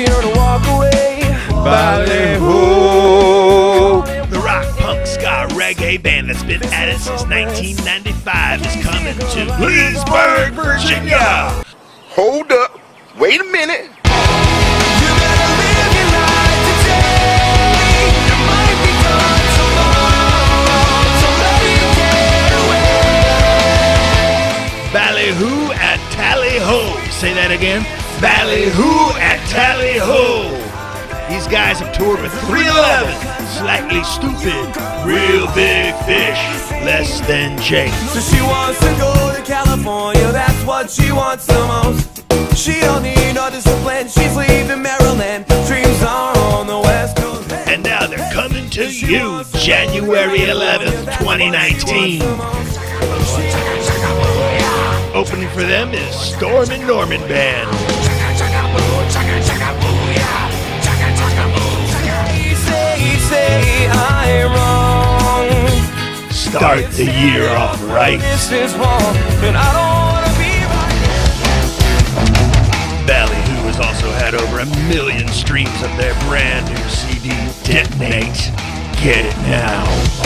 asking her to walk away. Ballyhoo. The rock punk ska reggae band that's been at it since 1995 is coming to Leesburg, Virginia. Hold up. Wait a minute. You better live your life today. You might be gone tomorrow, so let it get away. Ballyhoo at Tally Ho. Say that again. Ballyhoo at Tally Ho. These guys have toured with 311, Slightly Stoopid, Real Big Fish, Less Than Jake. So she wants to go to California, that's what she wants the most. She don't need no discipline, she's leaving Maryland. Dreams are on the west coast. And now they're coming to you January 11th, 2019. Opening for them is Storm and Norman Band. Start the year off right. This is wrong, and I don't wanna be right. Ballyhoo has also had over a million streams of their brand new CD, Detonate. Get it now.